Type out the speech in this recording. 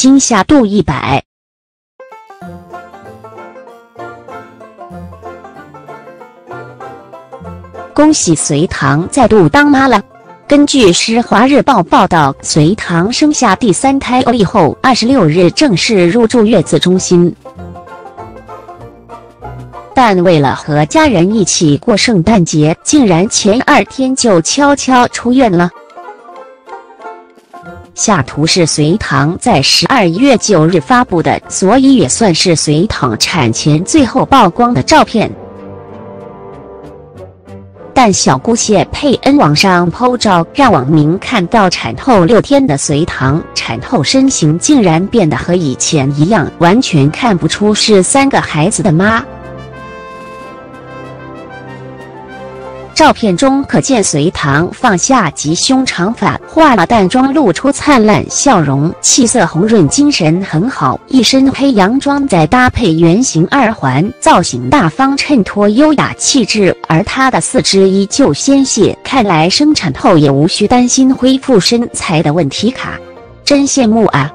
惊吓度一百。恭喜隋唐再度当妈了。根据《施华日报》报道，隋唐生下第三胎欧丽后，二十六日正式入住月子中心。但为了和家人一起过圣诞节，竟然前二天就悄悄出院了。下图是隋唐在十二月九日发布的，所以也算是隋唐产前最后曝光的照片。但小姑谢佩恩网上 PO 照，让网民看到产后六天的隋唐，产后身形竟然变得和以前一样，完全看不出是三个孩子的妈。照片中可见隋唐放下及胸长发，化了淡妆，露出灿烂笑容，气色红润，精神很好。一身黑洋装，再搭配圆形耳环，造型大方，衬托优雅气质。而她的四肢依旧纤细，看来生产后也无需担心恢复身材的问题。卡，真羡慕啊！